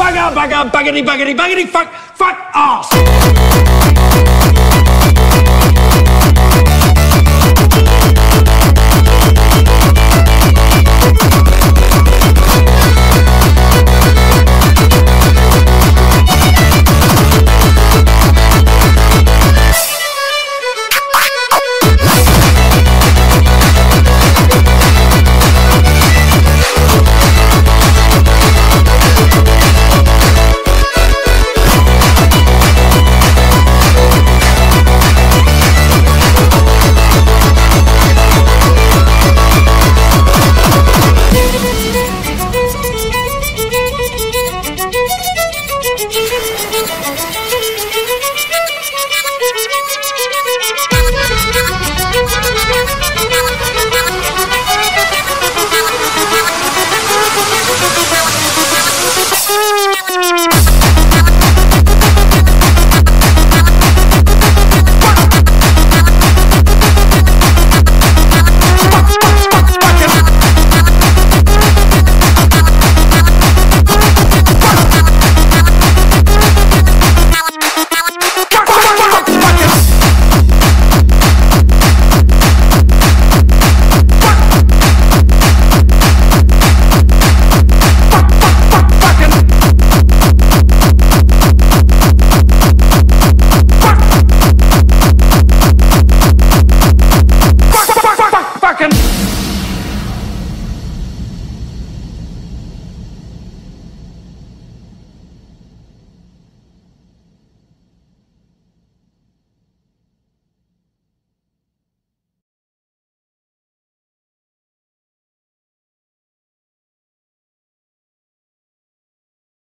bugger, bugger, buggity, buggity, buggity, fuck, fuck Ass!